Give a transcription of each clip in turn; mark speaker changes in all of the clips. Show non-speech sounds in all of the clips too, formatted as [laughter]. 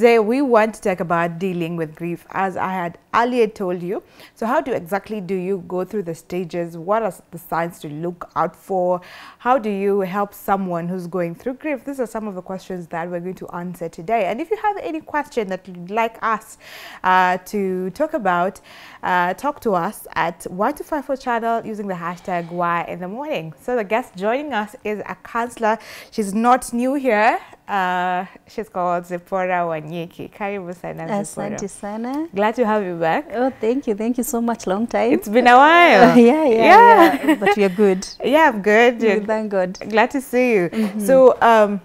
Speaker 1: Today, we want to talk about dealing with grief, as I had earlier told you. So, how do exactly do you go through the stages? What are the signs to look out for? How do you help someone who's going through grief? These are some of the questions that we're going to answer today. And if you have any question that you'd like us uh, to talk about, uh, talk to us at 1254 channel using the hashtag Why in the Morning. So, the guest joining us is a counselor. She's not new here. Uh, she's called Zipporah Wanyeki. Karibu sana Zipporah.
Speaker 2: Asante sana.
Speaker 1: Glad to have you back.
Speaker 2: Oh, thank you. Thank you so much. Long time.
Speaker 1: It's been a while. [laughs]
Speaker 2: yeah, yeah,
Speaker 1: Yeah.
Speaker 2: yeah, But we are good. [laughs]
Speaker 1: Yeah, I'm good.
Speaker 2: We Thank God.
Speaker 1: Glad to see you. So, um,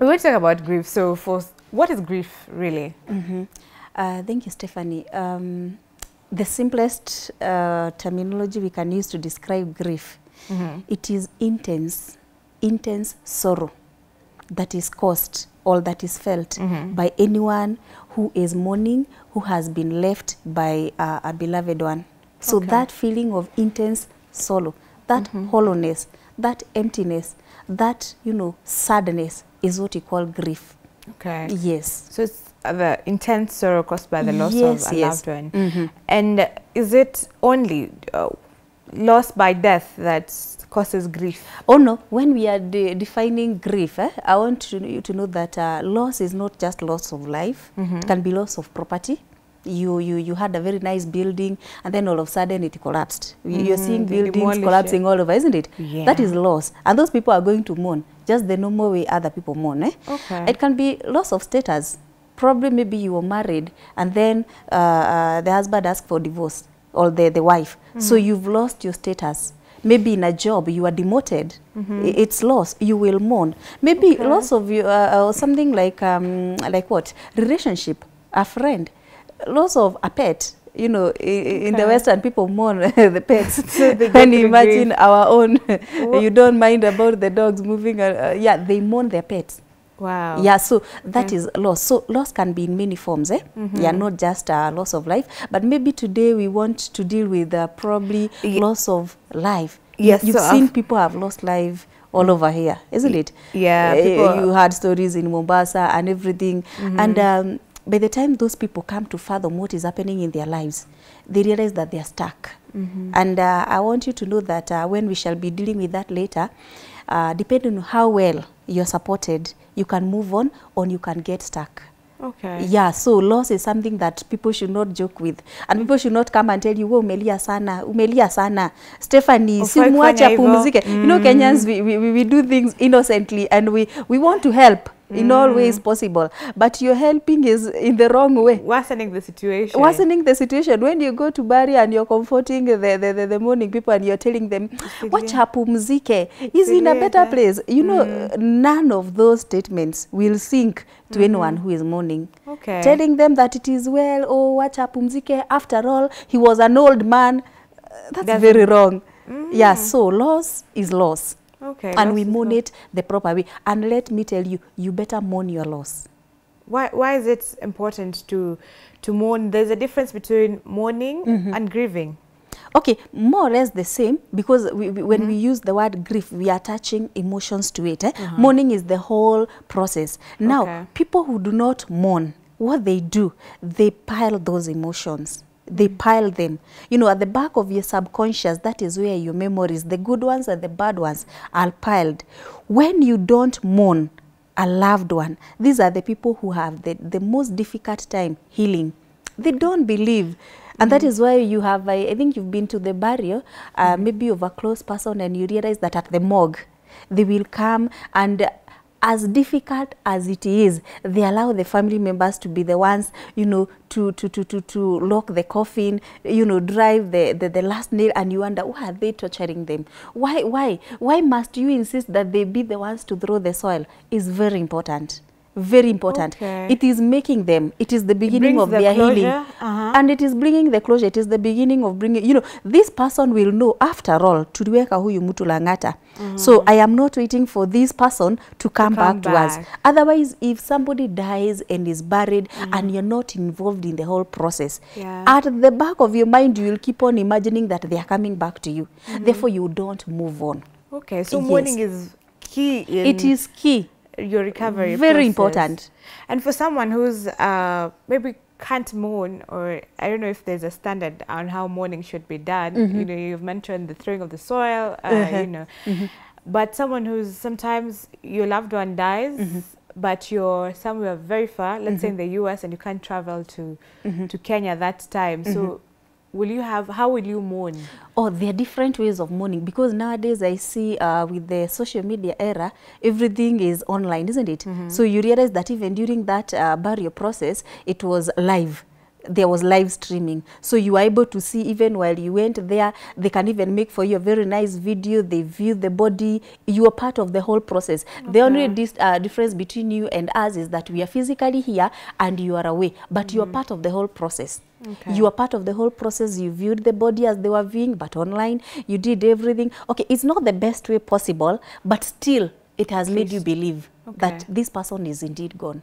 Speaker 1: we want to talk about grief. So, for what is grief really?
Speaker 2: Mhm. Uh, thank you, Stephanie. Um, the simplest uh, terminology we can use to describe grief, it is intense, intense sorrow that is caused or that is felt by anyone who is mourning, who has been left by uh, a beloved one. So
Speaker 1: Okay.
Speaker 2: that feeling of intense sorrow, that hollowness, that emptiness, that you know sadness is what you call grief.
Speaker 1: Okay.
Speaker 2: Yes.
Speaker 1: So, it's uh, the intense sorrow caused by the loss
Speaker 2: Yes,
Speaker 1: of a
Speaker 2: yes.
Speaker 1: loved one.
Speaker 2: Mhm.
Speaker 1: And is it only uh, loss by death that causes grief?
Speaker 2: Oh no, when we are de defining grief, eh, I want to, you to know that uh, loss is not just loss of life. It can be loss of property. You, you, you had a very nice building and then all of a sudden it collapsed. You- You're
Speaker 1: Mhm,
Speaker 2: seeing
Speaker 1: they
Speaker 2: buildings
Speaker 1: demolish it.
Speaker 2: collapsing all over, isn't it?
Speaker 1: Yeah.
Speaker 2: That is loss. And those people are going to mourn just the normal way other people mourn. Eh?
Speaker 1: Okay.
Speaker 2: It can be loss of status. Probably maybe you were married and then uh, uh, the husband asked for divorce or the, the wife. So you've lost your status. Maybe in a job you are demoted. mm -hmm. It's loss. You will mourn. Maybe
Speaker 1: Okay.
Speaker 2: loss of you, uh, uh, something like um, like what relationship, a friend, loss of a pet. You know, okay. in the Western people mourn [laughs] the pets. [laughs]
Speaker 1: So they
Speaker 2: when you imagine our own, [laughs] you don't mind about the dogs moving. Uh, yeah, they mourn their pets.
Speaker 1: Wow.
Speaker 2: Yeah, so that
Speaker 1: Okay.
Speaker 2: is loss. So loss can be in many forms, eh? Yeah, not just uh, loss of life, but maybe today we want to deal with uh, probably
Speaker 1: Ye-
Speaker 2: loss of life.
Speaker 1: Yes,
Speaker 2: you've
Speaker 1: so
Speaker 2: seen
Speaker 1: I've-
Speaker 2: people have lost life all over here, isn't it?
Speaker 1: Yeah, people-
Speaker 2: you had stories in Mombasa and everything, and um, by the time those people come to fathom what is happening in their lives, they realize that they are stuck. And uh, I want you to know that uh, when we shall be dealing with that later, uh, depending on how well you're supported, you can move on or you can get stuck.
Speaker 1: Okay.
Speaker 2: Yeah, so loss is something that people should not joke with. And people should not come and tell you, "Wewe umelia sana, umelia sana." Stephanie, si
Speaker 1: Ufai
Speaker 2: mwache Mm. You know, Kenyans, we, we, we do things innocently and we, we want to help in all ways possible. But your helping is in the wrong way.
Speaker 1: Worsening the situation.
Speaker 2: Worsening the situation when you go to bari and you're comforting the, the, the, the mourning people and you're telling them wacha apumzike is in a better place you know mm. none of those statements will sink to mm. anyone who is mourning
Speaker 1: Okay.
Speaker 2: telling them that it is well oh wacha apumzike after all he was an old man that's
Speaker 1: Doesn't-
Speaker 2: very wrong mm. yeah so loss is loss
Speaker 1: Okay.
Speaker 2: and we mourn it the proper way and let me tell you you better mourn your loss
Speaker 1: Why, why is it important to to mourn? There's a difference between mourning mm-hmm. and grieving.
Speaker 2: Okay, more or less the same because we, we, when we mm-hmm. use the word grief, we are attaching emotions to it. Eh? Mm-hmm. Mourning is the whole process. Now,
Speaker 1: Okay.
Speaker 2: people who do not mourn, what they do, they pile those emotions. They pile them. You know, at the back of your subconscious, that is where your memories, the good ones and the bad ones, are piled. When you don't mourn a loved one, these are the people who have the, the most difficult time healing. They don't believe. And that is why you have, I, I think you've been to the barrio uh, maybe of a close person, and you realize that at the morgue, they will come and as difficult as it is, they allow the family members to be the ones, you know, to to to to, to lock the coffin, you know, drive the, the the last nail, and you wonder why are they torturing them? Why why why must you insist that they be the ones to throw the soil? Is very important. Very important.
Speaker 1: Okay.
Speaker 2: It is making them. It is the beginning of
Speaker 1: the
Speaker 2: their healing,
Speaker 1: uh-huh.
Speaker 2: and it is bringing the closure. It is the beginning of bringing. You know, this person will know after all. Tuliweka huyu mtu Lang'ata. mm -hmm. So I am not waiting for this person to come, to
Speaker 1: come
Speaker 2: back, back to us. Otherwise, if somebody dies and is buried mm -hmm. and you're not involved in the whole process,
Speaker 1: Yeah.
Speaker 2: at the back of your mind, you will keep on imagining that they are coming back to you. mm -hmm. Therefore, you don't move on.
Speaker 1: Okay, so
Speaker 2: Yes.
Speaker 1: mourning is key in
Speaker 2: it is key
Speaker 1: your recovery
Speaker 2: Very
Speaker 1: process.
Speaker 2: important.
Speaker 1: And for someone who's uh, maybe can't mourn, or I don't know if there's a standard on how mourning should be done. You know, you've mentioned the throwing of the soil. Uh,
Speaker 2: Uh-huh.
Speaker 1: You know, but someone who's sometimes your loved one dies. But you're somewhere very far, let's say in the US, and you can't travel to to Kenya that time. So, will you have? How will you mourn?
Speaker 2: Oh, there are different ways of mourning because nowadays I see uh, with the social media era, everything is online, isn't it? mm -hmm. So you realize that even during that uh, burial process, it was live. There was live streaming. So you are able to see even while you went there, they can even make for you a very nice video. They view the body. You are part of the whole process. The only dis uh, difference between you and us is that we are physically here and you are away, but you are part of the whole process.
Speaker 1: Okay.
Speaker 2: You are part of the whole process. You viewed the body as they were viewing, but online, you did everything. Okay, it's not the best way possible, but still, it has made you believe that this person is indeed gone.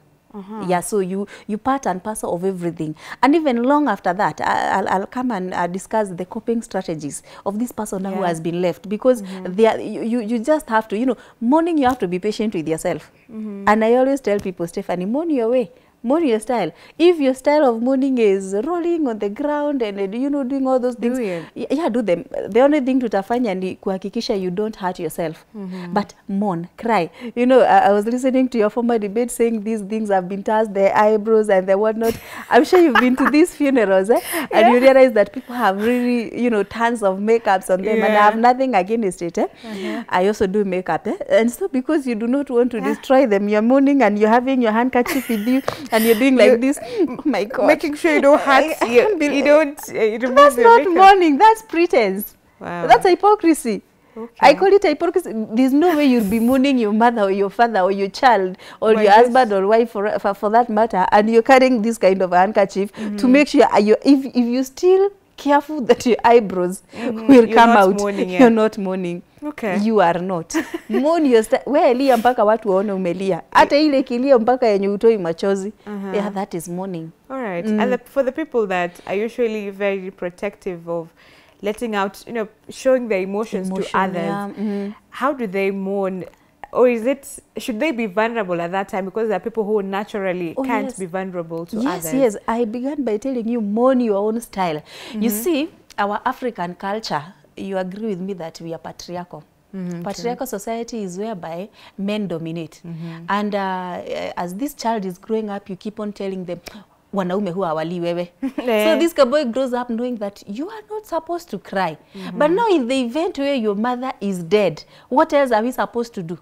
Speaker 2: Yeah, so you you part and parcel of everything, and even long after that, I, I'll, I'll come and uh, discuss the coping strategies of this person
Speaker 1: yeah.
Speaker 2: who has been left because mm -hmm. they are, you, you you just have to you know morning you have to be patient with yourself, Mm -hmm. and I always tell people Stephanie mourn your way mourn your style. If your style of mourning is rolling on the ground and, and you know doing all those things,
Speaker 1: Do it.
Speaker 2: yeah, do them. The only thing tutafanya ni kuhakikisha you don't hurt yourself. Mm -hmm. But mourn, cry. You know, I, I was listening to your former debate saying these things have been touched, their eyebrows and the whatnot. I'm sure you've been to [laughs] these funerals, eh? and you realize that people have really, you know, tons of makeups on them, yeah. and I have nothing against it. Eh? Mm -hmm. I also do makeup, eh? and so because you do not want to yeah. destroy them, you're mourning and you're having your handkerchief with you, and you're doing like this. [laughs] Oh my God!
Speaker 1: Making sure you don't hurt.
Speaker 2: I- I
Speaker 1: you, you don't. Uh, you
Speaker 2: That's not
Speaker 1: makeup.
Speaker 2: mourning. That's pretense.
Speaker 1: Wow.
Speaker 2: That's hypocrisy.
Speaker 1: Okay.
Speaker 2: I call it hypocrisy. There's no way you'll be mourning your mother or your father or your child or
Speaker 1: My
Speaker 2: your
Speaker 1: this-
Speaker 2: husband or wife for, for, for that matter, and you're carrying this kind of handkerchief mm. to make sure uh, you if, if you still careful that your eyebrows mm -hmm. will
Speaker 1: You're
Speaker 2: come out.
Speaker 1: mourning, [laughs] yeah.
Speaker 2: You're not mourning.
Speaker 1: Okay.
Speaker 2: You are not. [laughs] Mourn your sta- we lia mpaka watu waone umelia. Hata ile kilio mpaka yenye utoi machozi. uh -huh. Yeah, that is mourning.
Speaker 1: All right. Mm. And the, for the people that are usually very protective of letting out, you know, showing their emotions
Speaker 2: Emotion, to
Speaker 1: others,
Speaker 2: yeah, mm -hmm.
Speaker 1: how do they mourn? Or is it, should they be vulnerable at that time? Because there are people who naturally
Speaker 2: Oh,
Speaker 1: can't
Speaker 2: yes.
Speaker 1: be vulnerable to
Speaker 2: yes,
Speaker 1: others.
Speaker 2: Yes, yes I began by telling you mourn your own style. mm -hmm. You see, our African culture, you agree with me that we are patriarchal. Mm -hmm, patriarchal true. society is whereby men dominate. mm -hmm. And uh, as this child is growing up, you keep on telling them, wanaume huwa awali wewe [laughs] so this boy grows up knowing that you are not supposed to cry mm -hmm. but now in the event where your mother is dead what else are we supposed to do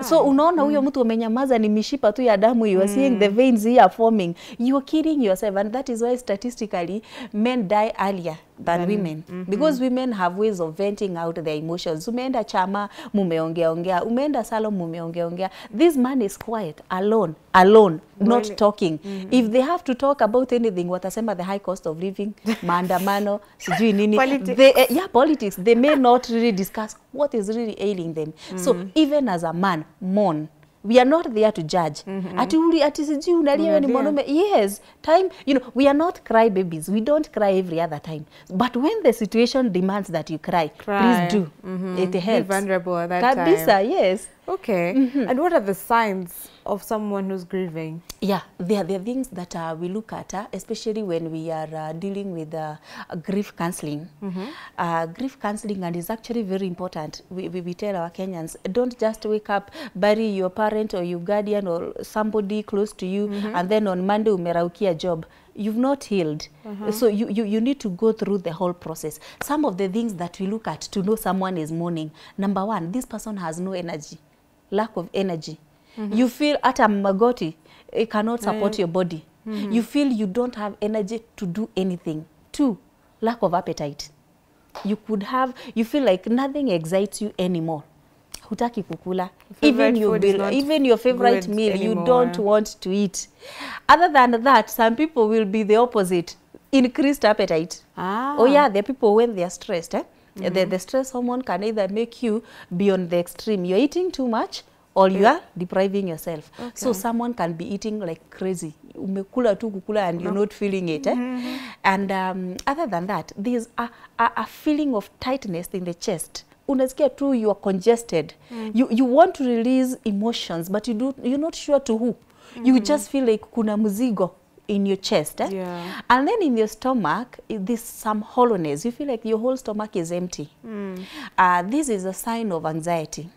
Speaker 2: so unaona huyo mtu umenyamaza ni mishipa tu ya damu you are seeing the veins here forming you are kidding yourself and that is why statistically men die earlier than women mm -hmm. because women have ways of venting out their emotions umeenda chama mumeongea ongea umeenda salon mumeongea ongea this man is quiet alone alone not talking. Mm -hmm. if they have to talk about anything watasema the high cost of living [laughs] maandamano sijui nini
Speaker 1: Politics.
Speaker 2: they, uh, yeah politics they may not really discuss what is really ailing them Mm -hmm. so even as a man mourn we are not there to judge mm -hmm. ati uli ati sijui unalia wewe ni mwanaume yes time you know we are not cry babies we don't cry every other time but when the situation demands that you cry,
Speaker 1: Cry.
Speaker 2: please do
Speaker 1: mm
Speaker 2: -hmm.
Speaker 1: it
Speaker 2: helps Be
Speaker 1: vulnerable at that
Speaker 2: kabisa
Speaker 1: time.
Speaker 2: yes
Speaker 1: Okay. Mm -hmm. And what are the signs of someone who's grieving?
Speaker 2: Yeah, there, there are things that uh, we look at, uh, especially when we are uh, dealing with uh, grief counseling. Mm Uh, grief counseling, and is actually very important. We, we, we tell our Kenyans, don't just wake up, bury your parent or your guardian or somebody close to you, mm -hmm. and then on Monday umeraukia job. You've not healed. So you, you, you need to go through the whole process. Some of the things that we look at to know someone is mourning. Number one, this person has no energy, lack of energy. mm -hmm. You feel hata magoti it cannot support mm. your body. mm -hmm. You feel you don't have energy to do anything. Two, lack of appetite. You could have, you feel like nothing excites you anymore. Hutaki kukula. Even your, bill, even your favorite meal
Speaker 1: anymore.
Speaker 2: you don't want to eat. Other than that, some people will be the opposite. Increased appetite.
Speaker 1: Ah.
Speaker 2: Oh yeah, there are people when they are stressed. Eh? The, the stress hormone can either make you be on the extreme. You're eating too much or you are depriving yourself. Okay. So someone can be eating like crazy. Umekula tu kukula and you're not feeling it. Eh? Mm -hmm. And um, other than that, there's a, a, a feeling of tightness in the chest unasikia tu you are congested Mm. you, you want to release emotions but you do, you're not sure to who Mm -hmm. you just feel like kuna mzigo in your chest eh?
Speaker 1: Yeah.
Speaker 2: and then in your stomach there's some hollowness you feel like your whole stomach is empty uh, this is a sign of anxiety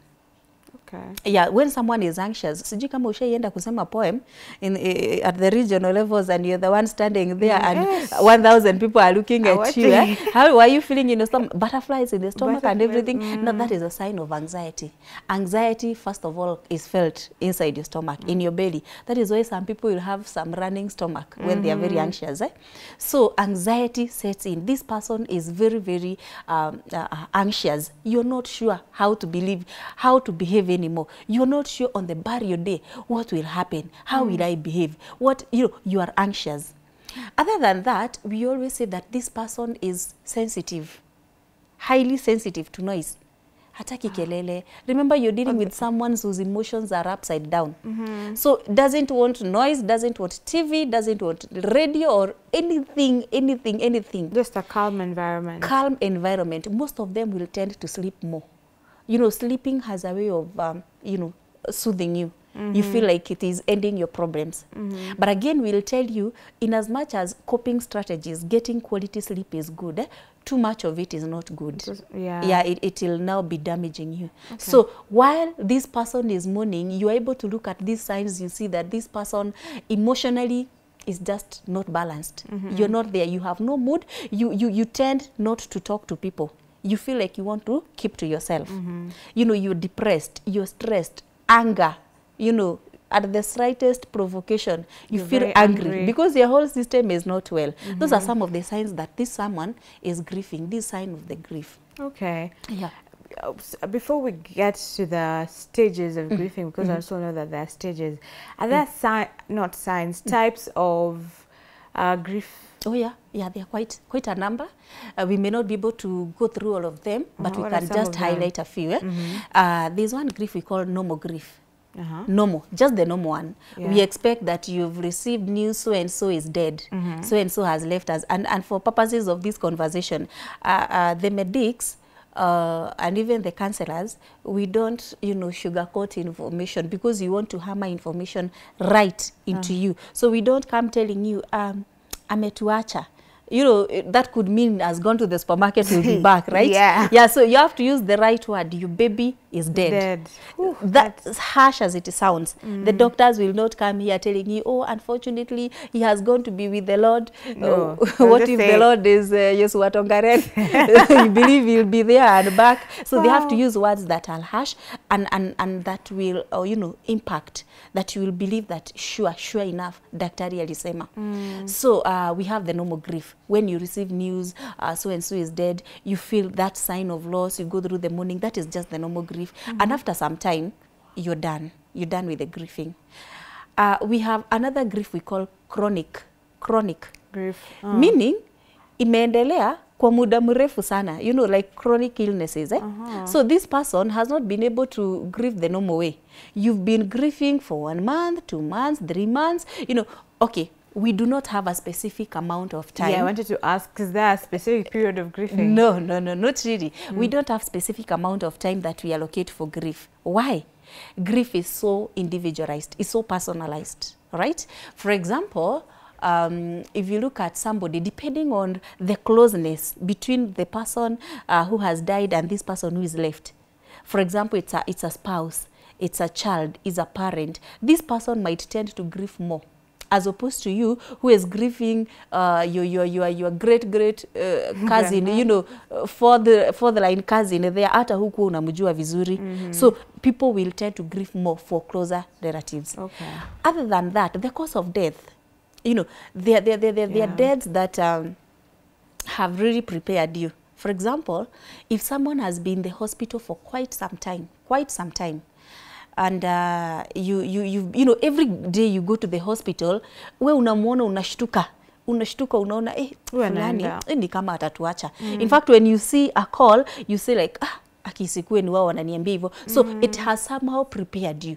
Speaker 1: Okay.
Speaker 2: yeah when someone is anxious sijui kama ushaienda kusema poem in, uh, at the regional levels and you're the one standing there and 1000 people are looking at you eh? how are you feeling in your stomach? Butterflies in the stomach and
Speaker 1: everything.
Speaker 2: everything no that is a sign of anxiety. Anxiety first of all is felt inside your stomach in your belly. That is why some people will have some running stomach when they are very anxious eh? so anxiety sets in. This person is very very um, uh, anxious. You're not sure how to believe how to behave anymore. You're not sure on the burial day what will happen how will i behave what you know you are anxious. Other than that we always say that this person is sensitive highly sensitive to noise. Hataki ah. kelele. Remember you're dealing with someone whose emotions are upside down. Mm-hmm. So doesn't want noise doesn't want tv doesn't want radio or anything anything anything.
Speaker 1: Just a calm environment.
Speaker 2: calm environment. Most of them will tend to sleep more you know sleeping has a way of um, you know soothing you. You feel like it is ending your problems. But again we'll tell you in as much as coping strategies getting quality sleep is good eh, too much of it is not good.
Speaker 1: Yeah.
Speaker 2: yeah it, it will now be damaging you. So while this person is mourning you're able to look at these signs you see that this person emotionally is just not balanced. You're not there. You have no mood. You, you you tend not to talk to people you feel like you want to keep to yourself. Mm-hmm. You know you're depressed you're stressed anger you know at the slightest provocation you
Speaker 1: You're
Speaker 2: feel angry,
Speaker 1: angry.
Speaker 2: because your whole system is not well. Those are mm-hmm. some of the signs that this someone is grieving this sign of the grief.
Speaker 1: Okay.
Speaker 2: yeah.
Speaker 1: Uh, Before we get to the stages of mm. grieving, because I mm-hmm. also know that there are stages, are there mm. si- not signs, mm. types of uh, grief?
Speaker 2: Oh yeah, yeah, they are quite quite a number. Uh, we may not be able to go through all of them, but
Speaker 1: Mhm,
Speaker 2: we can just
Speaker 1: them?
Speaker 2: highlight a few. Eh? Mm -hmm. Uh, there's one grief we call normal grief.
Speaker 1: Uh-huh.
Speaker 2: Normal, just the normal one.
Speaker 1: Yeah.
Speaker 2: We expect that you've received news so and so is dead, mm -hmm. so and so has left us. And, and for purposes of this conversation, uh, uh, the medics uh, and even the counselors, we don't, you know, sugarcoat information because you want to hammer information right into uh -huh. you. So we don't come telling you, um, ametuacha. You know, that could mean has gone to the supermarket, will be [laughs] back, right?
Speaker 1: Yeah.
Speaker 2: Yeah, so you have to use the right word. you baby is dead.
Speaker 1: Dead. Ooh,
Speaker 2: That's harsh as it sounds. Mm. The doctors will not come here telling you, oh, unfortunately, he has gone to be with the Lord.
Speaker 1: No,
Speaker 2: Oh, [laughs] what if
Speaker 1: say-
Speaker 2: the Lord is uh, Yeshua Tongaren? [laughs] [laughs] you believe he'll be there and back. So wow. they have to use words that are harsh and, and, and that will, uh, you know, impact, that you will believe that, sure, sure enough, daktari alisema. So uh, we have the normal grief. When you receive news, uh, so and so is dead, you feel that sign of loss, you go through the morning that is just the normal grief. And after some time, you're done. You're done with the griefing Uh, we have another grief we call chronic. Chronic.
Speaker 1: Grief. Oh.
Speaker 2: Meaning, imeendelea kwa muda mrefu sana you know like chronic illnesses eh? uh -huh. so this person has not been able to grieve the normal way you've been grieving for one month two months three months you know okay we do not have a specific amount of time
Speaker 1: Yeah, I wanted to ask, is there a specific period of grieving?
Speaker 2: no, no, no, not really. We don't have specific amount of time that we allocate for grief. Why? Grief is so individualized, it's so personalized, right? For example, um, if you look at somebody, depending on the closeness between the person uh, who has died and this person who is left. For example, it's a, it's a spouse, it's a child, it's a parent. This person might tend to grieve more as opposed to you who is grieving uh, your, your, your, your great great uh, cousin you know for the, for the line cousin there hata huku unamjua vizuri mm -hmm. so people will tend to grieve more for closer relatives
Speaker 1: Okay.
Speaker 2: other than that the cause of death you know there there there, there, there are
Speaker 1: Yeah.
Speaker 2: deaths that um, have really prepared you for example if someone has been in the hospital for quite some time quite some time and uh, you, you, you, you know every day you go to the hospital we unamwona unashtuka. Unashtuka unaona eh, fulani eh, ni kama atatuacha. Mm. in fact when you see a call you say like ah, akisikue ni wao wananiambia hivyo. So mm. it has somehow prepared you.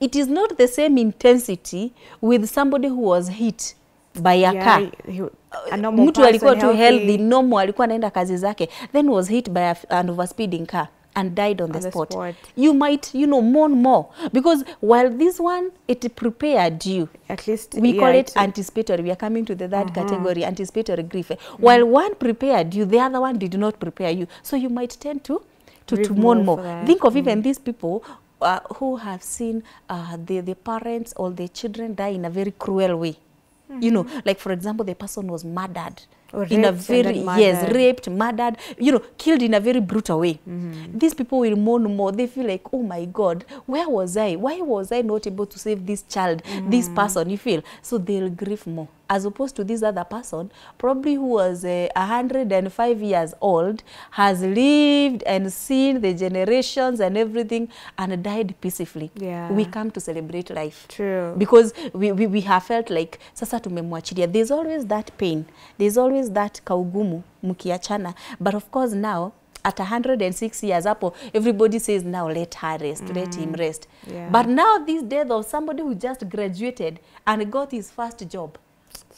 Speaker 2: It is not the same intensity with somebody who was hit by a
Speaker 1: Yeah,
Speaker 2: car.
Speaker 1: he- a
Speaker 2: mtu alikuwa tu
Speaker 1: person,
Speaker 2: healthy normal alikuwa anaenda kazi zake then was hit by a, an overspeeding car and died on,
Speaker 1: On
Speaker 2: the,
Speaker 1: the
Speaker 2: spot.
Speaker 1: spot.
Speaker 2: you might you know mourn more because while this one it prepared you
Speaker 1: At least
Speaker 2: we
Speaker 1: yeah,
Speaker 2: call it anticipatory we are coming to the third category anticipatory grief Mm. while one prepared you the other one did not prepare you so you might tend to to, to mourn
Speaker 1: more that.
Speaker 2: think of mm. even these people uh, who have seen uh, the, the parents or the children die in a very cruel way Mm -hmm. you know like for example the person was murdered
Speaker 1: Or
Speaker 2: in a
Speaker 1: raped
Speaker 2: very yes raped murdered you know killed in a very brutal way. Mm -hmm. these people will mourn more. They feel like oh my god where was i? Why was i not able to save this child mm. -hmm. this person? You feel? So they'll grieve more as opposed to this other person probably who was uh, 105 years old has lived and seen the generations and everything and died peacefully
Speaker 1: Yeah.
Speaker 2: we come to celebrate life
Speaker 1: True.
Speaker 2: because we, we, we have felt like sasa tumemwachilia there's always that pain there's always that kaugumu mkiachana but of course now at 106 years hapo everybody says now let her rest mm. let him rest
Speaker 1: Yeah.
Speaker 2: but now this death of somebody who just graduated and got his first job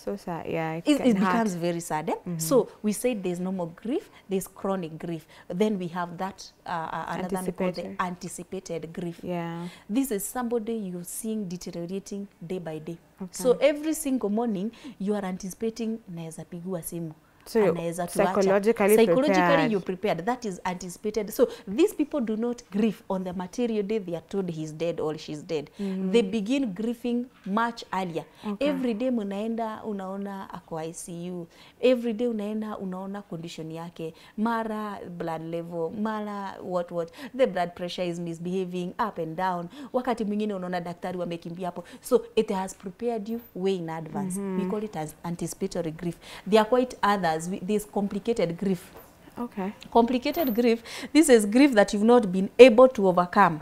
Speaker 1: so sad yeah it,
Speaker 2: it, it becomes very sad eh? so we said there's no more grief there's chronic grief. Then we have that uh, uh, another one called the anticipated. grief.
Speaker 1: Yeah.
Speaker 2: This is somebody you're seeing deteriorating day by day. Okay. so every single morning you are anticipating naweza simu
Speaker 1: So
Speaker 2: anaweza tuacha.
Speaker 1: psychologically
Speaker 2: psychologically
Speaker 1: prepared.
Speaker 2: you prepared. That is anticipated. So these people do not grieve on the material day. They are told he's dead or she's dead. Mm. they begin grieving much earlier. Okay. every day mnaenda unaona ako ICU every day unaenda unaona condition yake. Mara blood level mara what what. The blood pressure is misbehaving up and down. Wakati mwingine unaona daktari wamekimbia hapo. So it has prepared you way in advance. Mm -hmm. we call it as anticipatory grief. There are quite others We- there's complicated grief.
Speaker 1: Okay.
Speaker 2: Complicated grief this is grief that you've not been able to overcome.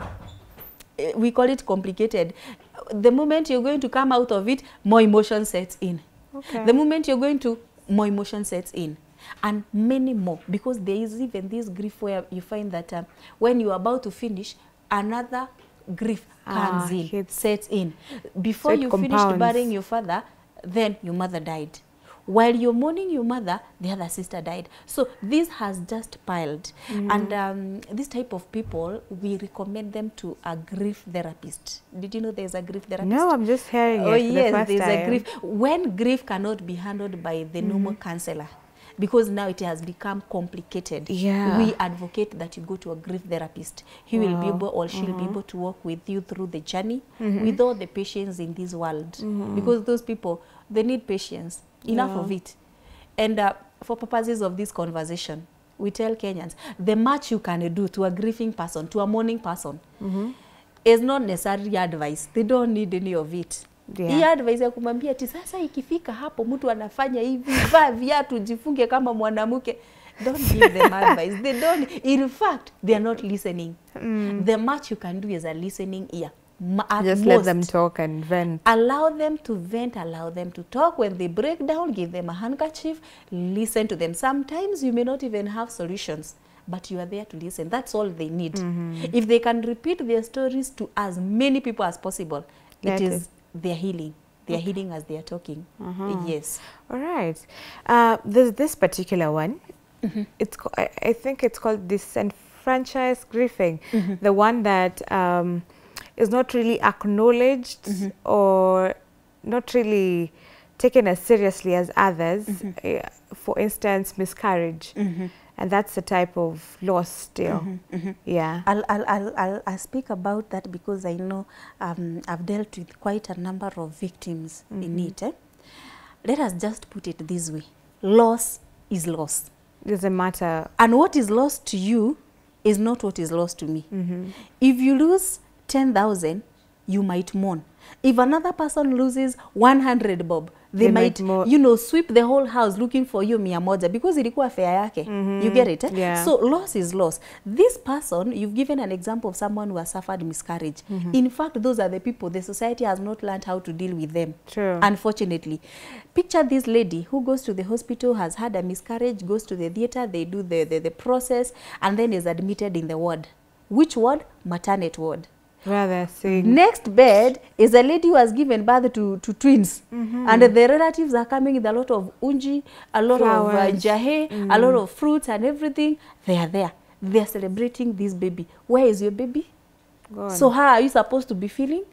Speaker 2: Eh, we call it complicated. The moment you're going to come out of it more emotion sets in.
Speaker 1: Okay.
Speaker 2: The moment you're going to more emotion sets in. And many more because there is even this grief where you find that um, when you're about to finish another grief comes
Speaker 1: Ah,
Speaker 2: in sets in. Before
Speaker 1: it
Speaker 2: you finished burying your father then your mother died while you're mourning your mother the other sister died so this has just piled mm. and um, this type of people we recommend them to a grief therapist did you know there's a grief therapist
Speaker 1: no i'm just hearing it
Speaker 2: Oh
Speaker 1: for the
Speaker 2: yes,
Speaker 1: first
Speaker 2: there's
Speaker 1: time.
Speaker 2: a grief. When grief cannot be handled by the mm-hmm. normal counselor, because now it has become complicated.
Speaker 1: Yeah.
Speaker 2: We advocate that you go to a grief therapist. He will be able or she'll be mm-hmm. able to walk with you through the journey mm-hmm. with all the patience in this world. Because those people, they need patience, enough
Speaker 1: Yeah.
Speaker 2: of it. And uh, for purposes of this conversation, we tell Kenyans the much you can do to a grieving person, to a mourning person, mm -hmm. is not necessarily advice. They don't need any of it.
Speaker 1: Yeah.
Speaker 2: Hii advice ya kumwambia ati sasa ikifika hapo mtu anafanya hivi, vaa viatu, jifunge kama mwanamke. Don't give them [laughs] advice. They don't. In fact, they are not listening. Mm. The much you can do is a listening ear. At
Speaker 1: just
Speaker 2: most,
Speaker 1: let them talk and vent.
Speaker 2: allow them to vent allow them to talk. When they break down give them a handkerchief listen to them. Sometimes you may not even have solutions but you are there to listen. That's all they need. If they can repeat their stories to as many people as possible
Speaker 1: That
Speaker 2: it is
Speaker 1: is-
Speaker 2: their healing. They are healing as they are talking. Yes.
Speaker 1: All right. Uh, there's this particular one. It's ca- I, I think it's called disenfranchised grieving, the one that um, is not really acknowledged mm-hmm. or not really taken as seriously as others. Uh, for instance, miscarriage, mm-hmm. and that's a type of loss still. Yeah.
Speaker 2: I'll, I'll, I'll, I'll, I'll speak about that because I know um, I've dealt with quite a number of victims in it. Eh? Let us just put it this way loss is loss.
Speaker 1: Doesn't matter.
Speaker 2: And what is lost to you is not what is lost to me. If you lose 10,000, you might mourn. If another person loses 100 bob, they,
Speaker 1: They
Speaker 2: might,
Speaker 1: might
Speaker 2: you know, sweep the whole house looking for you mia moja because ilikuwa fare yake. You get it? Eh?
Speaker 1: Yeah.
Speaker 2: So loss is loss. This person, you've given an example of someone who has suffered miscarriage. Mm -hmm. In fact, those are the people, the society has not learned how to deal with them.
Speaker 1: True.
Speaker 2: Unfortunately. Picture this lady who goes to the hospital, has had a miscarriage, goes to the theater, they do the, the, the process, and then is admitted in the ward. Which ward? Maternate ward.
Speaker 1: Rather sing.
Speaker 2: Next bed is a lady who has given birth to, to twins. Mm -hmm. And the relatives are coming with a lot of unji, a lot Flowers. of uh, jahe, mm -hmm. a lot of fruits and everything. They are there. they are celebrating this baby where is your baby
Speaker 1: Gone.
Speaker 2: so how are you supposed to be feeling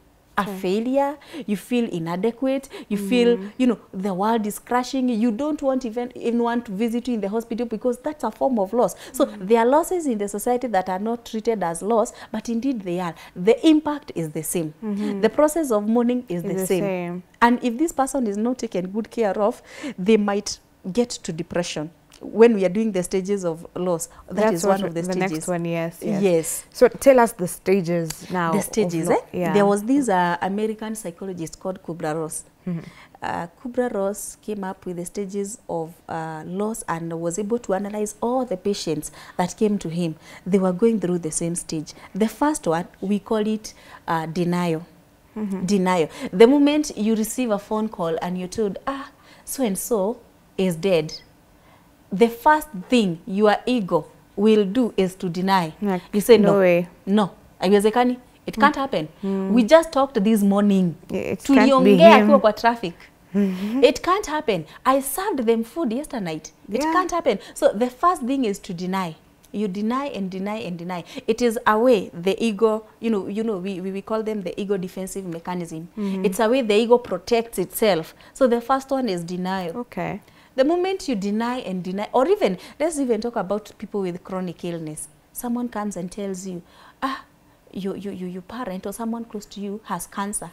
Speaker 2: a failure you feel inadequate you mm. feel you know the world is crashing you don't want even anyone to visit you in the hospital because that's a form of loss so mm. there are losses in the society that are not treated as loss but indeed they are the impact is the same mm -hmm. the process of mourning is
Speaker 1: Is
Speaker 2: the,
Speaker 1: the
Speaker 2: same.
Speaker 1: same.
Speaker 2: and if this person is not taken good care of they might get to depression when we are doing the stages of loss that is
Speaker 1: That's what
Speaker 2: one of the,
Speaker 1: the
Speaker 2: stages
Speaker 1: next one, yes, yes.
Speaker 2: yes
Speaker 1: So tell us the stages now.
Speaker 2: the stages eh?
Speaker 1: Yeah.
Speaker 2: there was this uh, american psychologist called kubra ross
Speaker 1: Mhm.
Speaker 2: uh, kubra ross came up with the stages of uh, loss and was able to analyze all the patients that came to him they were going through the same stage the first one we call it uh, denial denial the moment you receive a phone call and you're told ah so and so is dead the first thing your ego will do is to deny.
Speaker 1: Like,
Speaker 2: you say
Speaker 1: no
Speaker 2: no
Speaker 1: way.
Speaker 2: no. Haiwezekani? It can't happen. Mm. we just talked this morning. Tuliongea akiwa kwa traffic. It can't happen. I served them food yesterday night. It
Speaker 1: Yeah.
Speaker 2: can't happen. So the first thing is to deny. You deny and deny and deny. It is a way the ego you know you know we, we, we call them the ego defensive mechanism. Mm -hmm. it's a way the ego protects itself. So the first one is denial.
Speaker 1: Okay.
Speaker 2: The moment you deny and deny or even let's even talk about people with chronic illness. Someone comes and tells you ah you you you your parent or someone close to you has cancer.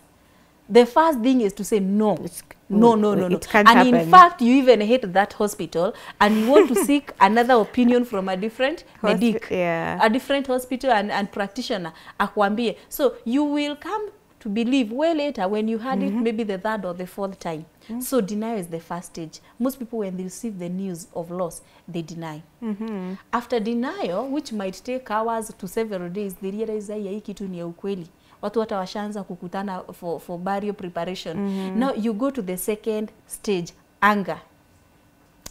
Speaker 2: The first thing is to say no
Speaker 1: It's-
Speaker 2: no no no no.
Speaker 1: It can't
Speaker 2: and in fact you even hate that hospital and you want to [laughs] seek another opinion from a different medic
Speaker 1: yeah.
Speaker 2: a different hospital and, and practitioner akwambie. So you will come to believe way later when you had it maybe the third or the fourth time. Mm -hmm. so denial is the first stage. Most people when they receive the news of loss they deny. Mm -hmm. after denial which might take hours to several days they realize that hii kitu ni ya ukweli. Watu hata washaanza kukutana for, for burial preparation. Mm -hmm. now you go to the second stage anger.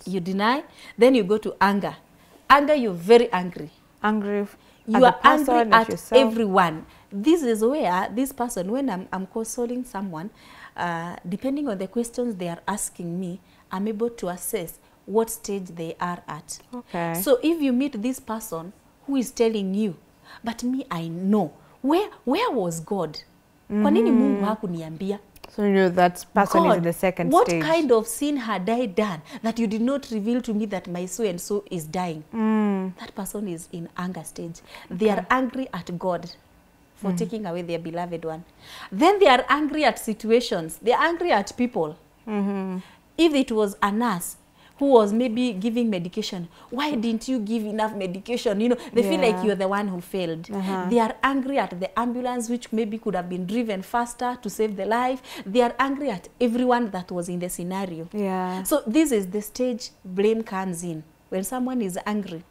Speaker 2: You deny then you go to anger. Anger you're very angry.
Speaker 1: Angry at
Speaker 2: you are angry at,
Speaker 1: at
Speaker 2: everyone. This is where this person when i'm, I'm consoling someone uh, depending on the questions they are asking me i'm able to assess what stage they are at.
Speaker 1: Okay.
Speaker 2: so if you meet this person who is telling you but me i know. Where, where was god? Kwa nini mungu hakuniambia
Speaker 1: So you know that person is in the second
Speaker 2: what
Speaker 1: stage.
Speaker 2: What kind of sin had I done that you did not reveal to me that my so and so is dying?
Speaker 1: Mm.
Speaker 2: That person is in anger stage. They are angry at God for mm. taking away their beloved one. Then they are angry at situations. They are angry at people.
Speaker 1: Mm-hmm.
Speaker 2: If it was a nurse who was maybe giving medication, why didn't you give enough medication? You know, they feel like you're the one who failed.
Speaker 1: Uh-huh.
Speaker 2: They are angry at the ambulance, which maybe could have been driven faster to save the life. They are angry at everyone that was in the scenario.
Speaker 1: Yeah.
Speaker 2: So this is the stage blame comes in when someone is angry.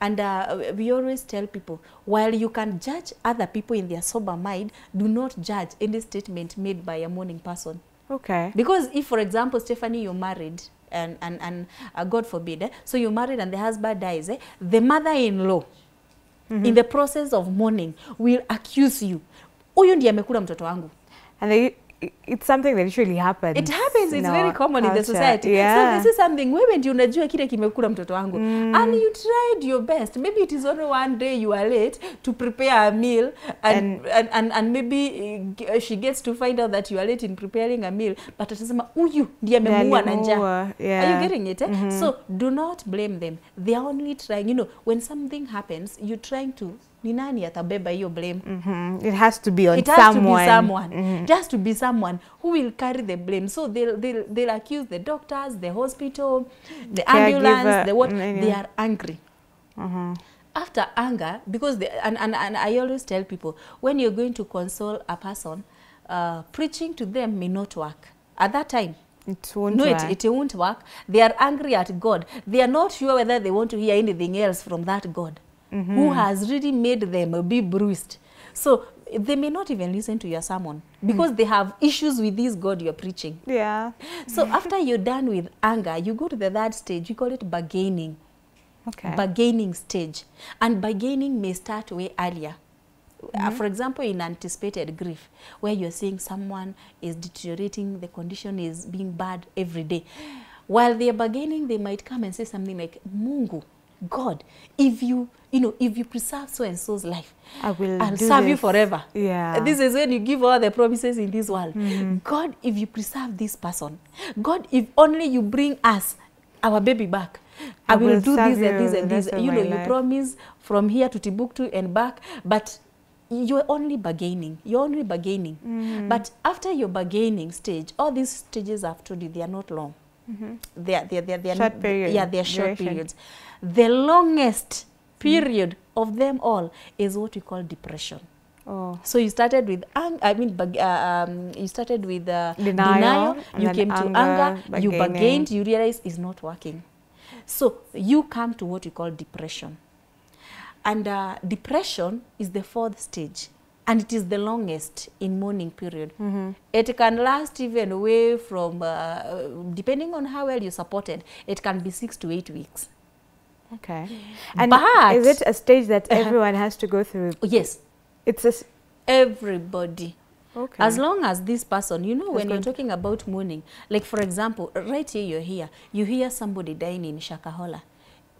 Speaker 2: And uh, we always tell people, while you can judge other people in their sober mind, do not judge any statement made by a mourning person.
Speaker 1: Okay.
Speaker 2: Because if, for example, Stephanie, you're married, and, and, and uh, God forbid, eh, so you married and the husband dies, eh, the mother-in-law, mm -hmm. in the process of mourning, will accuse you. Huyu ndiye amekula mtoto wangu.
Speaker 1: And they, it's something that usually happens.
Speaker 2: It happens, it's very common culture. in the society.
Speaker 1: Yeah.
Speaker 2: So this is something, wewe ndio unajua kile kimekula mtoto wangu. And you tried your best. Maybe it is only one day you are late to prepare a meal and, and, and, and and maybe uh, she gets to find out that you are late in preparing a meal. But atasema huyu Ndiye amemuua na njaa.
Speaker 1: Yeah.
Speaker 2: Are you getting it? Eh? Mm -hmm. So do not blame them. They are only trying, you know, when something happens, you're trying to, ni nani atabeba hiyo blame?
Speaker 1: Mhm. It has to be on
Speaker 2: it has
Speaker 1: someone.
Speaker 2: to be someone
Speaker 1: Mhm.
Speaker 2: just to be someone who will carry the blame so they'll, they'll, they'll accuse the doctors the hospital the ambulance the what
Speaker 1: mm, yeah.
Speaker 2: they are angry
Speaker 1: Mhm.
Speaker 2: after anger because they, and, and, and i always tell people when you're going to console a person uh, preaching to them may not work at that time
Speaker 1: It won't
Speaker 2: no,
Speaker 1: work.
Speaker 2: it, it won't work. They are angry at God. They are not sure whether they want to hear anything else from that God who has really made them be bruised. So they may not even listen to your sermon because mm. they have issues with this God you're preaching.
Speaker 1: Yeah.
Speaker 2: So after you're done with anger, you go to the third stage. We call it bargaining.
Speaker 1: Okay.
Speaker 2: Bargaining stage. And bargaining may start way earlier. Mm Uh, for example, in anticipated grief, where you're seeing someone is deteriorating, the condition is being bad every day. While they're bargaining, they might come and say something like, Mungu, God, if you, you know, if you preserve so and so's life,
Speaker 1: I will
Speaker 2: I'll serve
Speaker 1: this.
Speaker 2: you forever.
Speaker 1: Yeah.
Speaker 2: This is when you give all the promises in this world. Mm. God, if you preserve this person, God, if only you bring us our baby back, I,
Speaker 1: I
Speaker 2: will,
Speaker 1: will
Speaker 2: do this and this and this. You know, you
Speaker 1: life.
Speaker 2: promise from here to Timbuktu and back, but you're only bargaining. You're only bargaining. Mm. But after your bargaining stage, all these stages I've told you, they are not long. They are, they are, they are, they are
Speaker 1: Short period,
Speaker 2: Yeah, they are short
Speaker 1: duration.
Speaker 2: periods. The longest period of them all is what we call depression.
Speaker 1: Oh.
Speaker 2: So you started with ang- I mean uh, um, you started with uh,
Speaker 1: Denial, and
Speaker 2: you came to
Speaker 1: anger,
Speaker 2: anger, you
Speaker 1: bargaining.
Speaker 2: bargained, you realize it's not working. So you come to what we call depression. And uh, depression is the fourth stage and it is the longest in morning period. Mm -hmm. It can last even away from, uh, depending on how well you supported, it can be six to eight weeks.
Speaker 1: Okay. [gasps] And
Speaker 2: But-
Speaker 1: is it a stage that
Speaker 2: Uh-huh.
Speaker 1: everyone has to go through?
Speaker 2: Yes,
Speaker 1: It's a s-
Speaker 2: everybody.
Speaker 1: okay.
Speaker 2: As long as this person, you know, when you're talking about mourning, like for example, right here you're here, you hear somebody dying in Shakahola.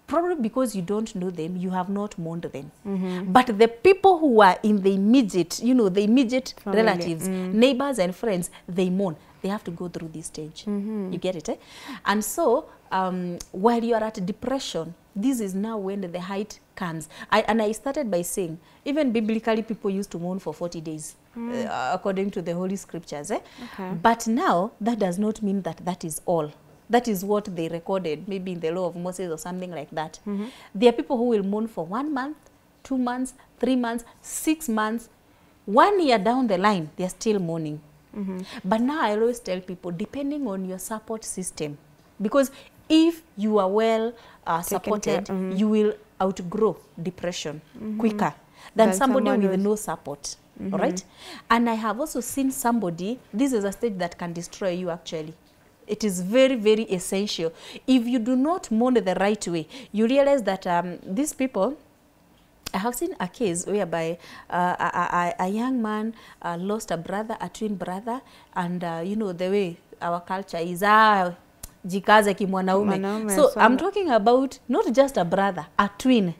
Speaker 2: Probably because you don't know them, you have not mourned them. Mm -hmm. But the people who are in the immediate, you know, the immediate
Speaker 1: Family,
Speaker 2: relatives, mm. neighbors and friends, they mourn. They have to go through this stage. Mm -hmm. You get it? Eh? And so, um, while you are at depression, this is now when the height comes. I, and I started by saying, even biblically, people used to mourn for 40 days, mm. uh, according to the Holy Scriptures. Eh?
Speaker 1: Okay.
Speaker 2: But now, that does not mean that that is all. That is what they recorded, maybe in the law of Moses or something like that. Mm-hmm. There are people who will mourn for one month, two months, three months, six months. One year down the line, they are still mourning. Mm-hmm. But now I always tell people, depending on your support system, because if you are well uh,
Speaker 1: Taken care,
Speaker 2: supported, mm-hmm. you will outgrow depression quicker than
Speaker 1: Than
Speaker 2: somebody with no support. All right? And I have also seen somebody, this is a stage that can destroy you actually. It is very, very essential. If you do not mourn the right way, you realize that um, these people, I have seen a case whereby uh, a, a, a young man uh, lost a brother, a twin brother, and uh, you know the way our culture is, ah, jikaze kimwanaume.
Speaker 1: Mwanaume,
Speaker 2: So I'm talking about not just a brother, a twin,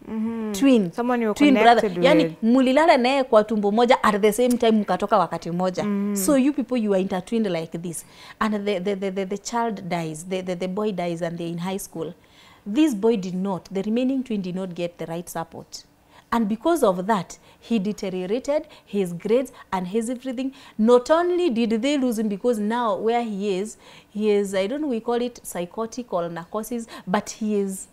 Speaker 2: twin,
Speaker 1: Someone you're
Speaker 2: twin brother.
Speaker 1: with.
Speaker 2: Yani mulilala naye kwa tumbo moja at the same time mkatoka wakati moja. So you people you are intertwined like this, and the the, the, the, the child dies, the, the, the boy dies, and they're in high school. This boy did not, the remaining twin did not get the right support. And because of that, he deteriorated his grades and his everything. Not only did they lose him because now where he is, he is, I don't know, we call it psychotic or narcosis, but he is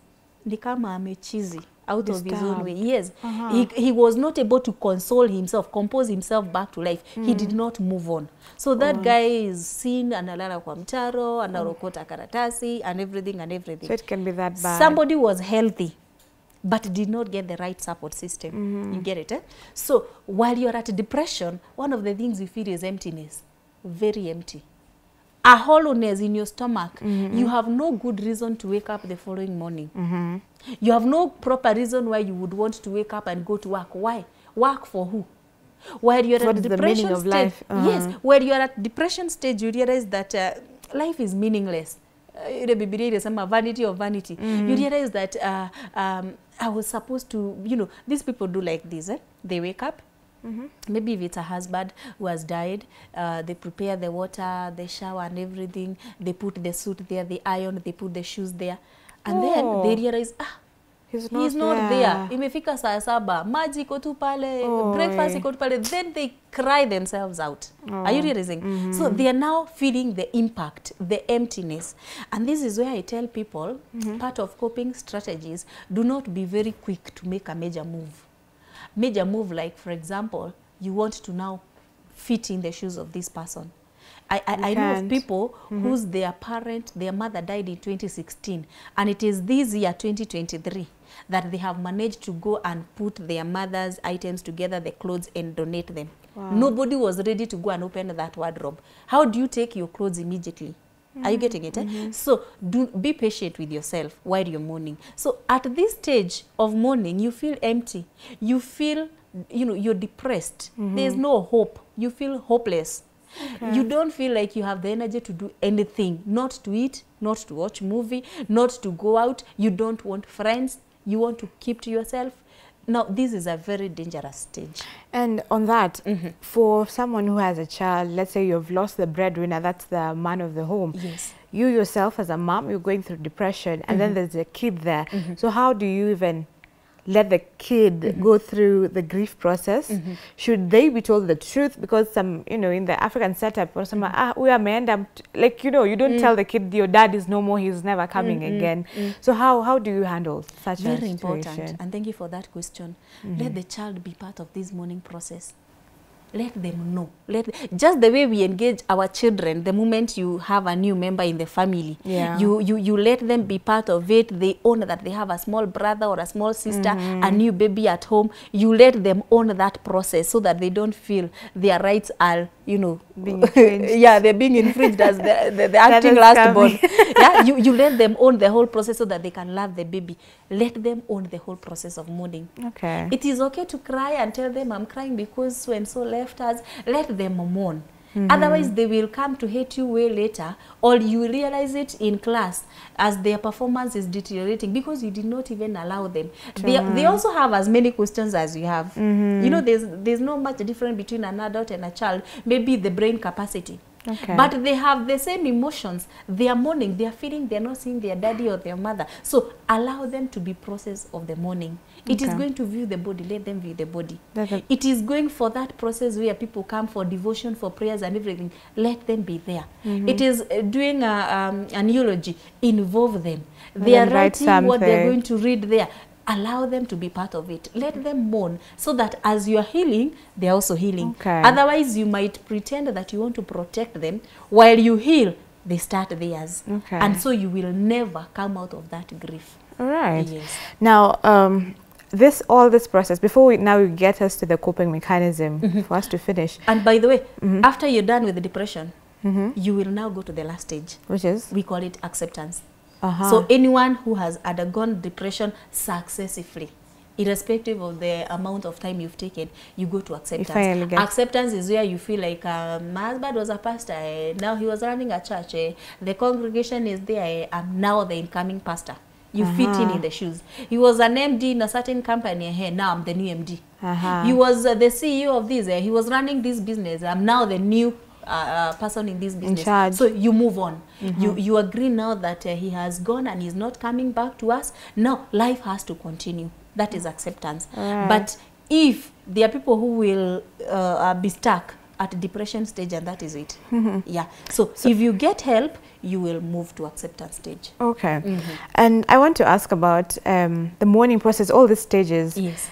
Speaker 2: ni kama amechizi out of his own
Speaker 1: Disturbed.
Speaker 2: way. Yes.
Speaker 1: Uh-huh.
Speaker 2: He, he was not able to console himself, compose himself back to life. Mm. He did not move on. So that oh. guy is seen, analala kwa mtaro, anarokota karatasi, and everything and everything.
Speaker 1: So it can be that bad.
Speaker 2: Somebody was healthy but did not get the right support system. You get it? Eh? So while you're at depression, one of the things you feel is emptiness. Very empty. A hollowness in your stomach. You have no good reason to wake up the following morning. You have no proper reason why you would want to wake up and go to work. Why? Work for who? While you're
Speaker 1: What
Speaker 2: at
Speaker 1: is the
Speaker 2: depression
Speaker 1: meaning of
Speaker 2: stage,
Speaker 1: life? Uh-huh.
Speaker 2: yes, while you're at depression stage, you realize that uh, life is meaningless. Uh, ile vanity of vanity. You realize that uh, um, I was supposed to, you know, these people do like this. Eh? They wake up, Mm -hmm. Maybe if it's a husband who has died, uh, they prepare the water, the shower and everything. They put the suit there, the iron, they put the shoes there. And oh. then
Speaker 1: Oh.
Speaker 2: they realize, ah,
Speaker 1: He's not,
Speaker 2: he's not there. Imefika saa saba, maji iko tu pale,
Speaker 1: Oh,
Speaker 2: breakfast iko tu pale. Then they cry themselves out. Oh. Are you realizing? Mm -hmm. So they are now feeling the impact, the emptiness. And this is where I tell people, mm -hmm. part of coping strategies, do not be very quick to make a major move. Major move like, for example, you want to now fit in the shoes of this person. I, I, I know of people mm-hmm. whose their parent, their mother died in 2016, and it is this year, 2023, that they have managed to go and put their mother's items together, the clothes, and donate them.
Speaker 1: Wow.
Speaker 2: Nobody was ready to go and open that wardrobe. How do you take your clothes immediately? Are you getting it? eh? Mm-hmm. So do be patient with yourself while you're mourning. So at this stage of mourning, you feel empty. You feel, you know, you're depressed. Mm-hmm. There's no hope. You feel hopeless. You don't feel like you have the energy to do anything, not to eat, not to watch movie, not to go out. You don't want friends. you want to keep to yourself now this is a very dangerous stage
Speaker 1: And on that, mm-hmm. for someone who has a child, let's say you've lost the breadwinner, that's the man of the home.
Speaker 2: yes
Speaker 1: You yourself, as a mom, you're going through depression, and then mm-hmm. there's a kid there. Mm-hmm. So how do you even let the kid mm-hmm. go through the grief process? Mm-hmm. Should they be told the truth? Because some, you know, in the African setup, or some mm-hmm. ah, we are I'm like you know, you don't mm. tell the kid your dad is no more, he's never coming again. So how how do you handle such a
Speaker 2: very
Speaker 1: situation?
Speaker 2: important and thank you for that question. Let the child be part of this mourning process let them know. Let just the way we engage our children the moment you have a new member in the family
Speaker 1: Yeah.
Speaker 2: you you you let them be part of it. They own that they have a small brother or a small sister a mm. new baby at home. You let them own that process so that they don't feel their rights are you know
Speaker 1: Being [laughs] infringed.
Speaker 2: yeah they're being infringed as the, the, the [laughs] acting last born. [laughs] yeah you, you let them own the whole process so that they can love the baby. Let them own the whole process of mourning.
Speaker 1: Okay.
Speaker 2: it is okay to cry and tell them i'm crying because so and so left us let them mourn. Mm-hmm. Otherwise they will come to hate you way later or you realize it in class as their performance is deteriorating because you did not even allow them. They, they also have as many questions as you have. Mm-hmm. You know there's there's no much difference between an adult and a child maybe the brain capacity.
Speaker 1: Okay.
Speaker 2: but they have the same emotions. They are mourning. They are feeling they're not seeing their daddy or their mother. So allow them to be process of the mourning It is
Speaker 1: Okay.
Speaker 2: going to view the body. Let them view the body.
Speaker 1: A-
Speaker 2: it is going for that process where people come for devotion for prayers and everything. Let them be there. It is uh, doing a, um, an eulogy. Involve them. They are
Speaker 1: write
Speaker 2: writing what they're going to read there. Allow them to be part of it. Let them mourn so that as you are healing they are also healing.
Speaker 1: Okay.
Speaker 2: otherwise you might pretend that you want to protect them. While you heal they start theirs.
Speaker 1: Okay.
Speaker 2: and so you will never come out of that grief.
Speaker 1: All right.
Speaker 2: yes.
Speaker 1: Now, um, this all this process before we now we get us to the coping mechanism for us to finish,
Speaker 2: and by the way after you're done with the depression
Speaker 1: mm-hmm.
Speaker 2: you will now go to the last stage.
Speaker 1: Which is?
Speaker 2: We call it acceptance.
Speaker 1: Uh-huh.
Speaker 2: so anyone who has undergone depression successively irrespective of the amount of time you've taken you go to acceptance. acceptance is where you feel like um, my husband was a pastor eh, now he was running a church eh, the congregation is there eh, i'm now the incoming pastor you fit in in the shoes. He was an md in a certain company Hey, now i'm the new md
Speaker 1: Uh-huh.
Speaker 2: he was uh, the ceo of this Uh, he was running this business. I'm now the new uh, uh, person in this business.
Speaker 1: charge.
Speaker 2: so you move on. Mm -hmm. you you agree now that uh, he has gone and he's not coming back to us? Now life has to continue. That is acceptance.
Speaker 1: Alright.
Speaker 2: but if there are people who will uh, uh, be stuck at depression stage and that is it. Mm-hmm. Yeah. So, if you get help you will move to acceptance stage.
Speaker 1: Okay. Mm-hmm. And I want to ask about um, the mourning process, all the stages.
Speaker 2: yes.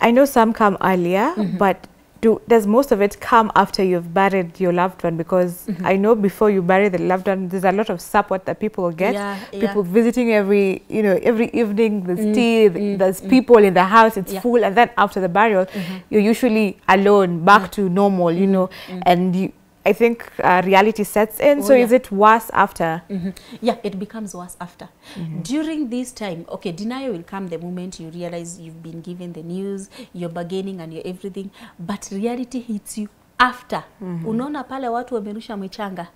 Speaker 1: I know some come earlier, mm-hmm. but do does most of it come after you've buried your loved one? Because mm-hmm. I know before you bury the loved one, there's a lot of support that people get.
Speaker 2: Yeah, yeah.
Speaker 1: People visiting every, you know, every evening. There's mm, tea. Mm, th- mm. there's people in the house. It's
Speaker 2: Yeah.
Speaker 1: full, and then after the burial, mm-hmm. you're usually alone, back to normal. You mm-hmm. know, and you. I think uh, reality sets in.
Speaker 2: Oh,
Speaker 1: so
Speaker 2: yeah.
Speaker 1: is it worse after?
Speaker 2: Mm -hmm. Yeah, it becomes worse after. Mm -hmm. During this time, okay, denial will come the moment you realize you've been given the news, you're bargaining and you're everything, but reality hits you after. Unaona pale watu wamerusha mchanga.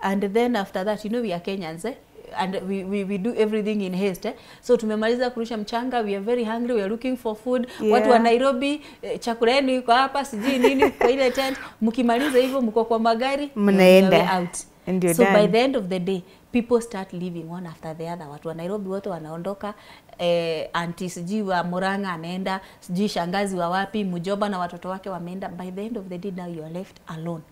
Speaker 2: And then after that, you know we are Kenyans, eh? And we, we, we do everything in haste eh? so tumemaliza kurusha mchanga we are very hungry we are looking for food yeah. watu wa Nairobi eh, chakula yenu iko hapa sijui nini kwa ile tent mkimaliza hivyo mko kwa magari
Speaker 1: Mnaenda.
Speaker 2: out
Speaker 1: And you're
Speaker 2: so by the end of the day people start leaving one after the other watu wa nairobi wote wanaondoka eh, anti sijui wa muranga ameenda sijui shangazi wa wapi mjomba na watoto wake wameenda by the end of the day now you are left alone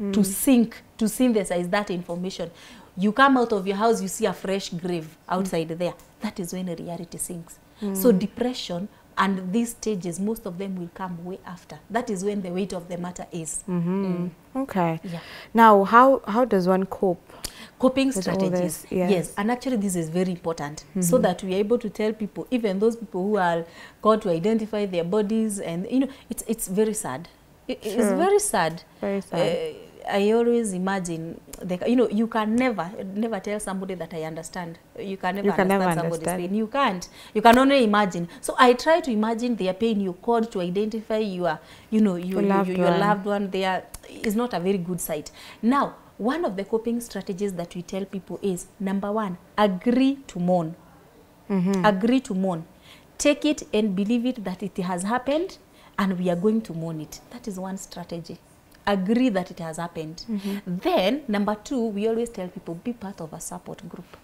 Speaker 2: mm. to sink to synthesize that information you come out of your house you see a fresh grave outside mm. there that is when reality sinks mm. so depression and these stages most of them will come way after that is when the weight of the matter is mm -hmm. mm.
Speaker 1: Okay.
Speaker 2: yeah
Speaker 1: Now, how how does one cope?
Speaker 2: coping
Speaker 1: With
Speaker 2: strategies
Speaker 1: yes. yes.
Speaker 2: and actually this is very important mm -hmm. so that we are able to tell people even those people who are called to identify their bodies and you know it's it's very sad It- it's very sad
Speaker 1: Very sad.
Speaker 2: Uh, I always imagine, the, you know, you can never, never tell somebody that I understand. You can never
Speaker 1: You can
Speaker 2: understand
Speaker 1: never
Speaker 2: somebody's
Speaker 1: understand.
Speaker 2: pain. You can't. You can only imagine. So I try to imagine their pain. You called to identify your, you know, your,
Speaker 1: Your loved
Speaker 2: your, your
Speaker 1: one.
Speaker 2: loved one. There is not a very good sight. Now, one of the coping strategies that we tell people is number one, agree to mourn.
Speaker 1: Mm -hmm.
Speaker 2: Agree to mourn. take it and believe it that it has happened and we are going to mourn it that is one strategy agree that it has happened Mm -hmm. then number two we always tell people be part of a support group